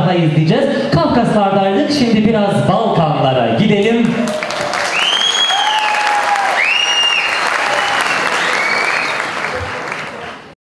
daha izleyeceğiz. Kafkaslardaydık. Şimdi biraz Balkanlara gidelim.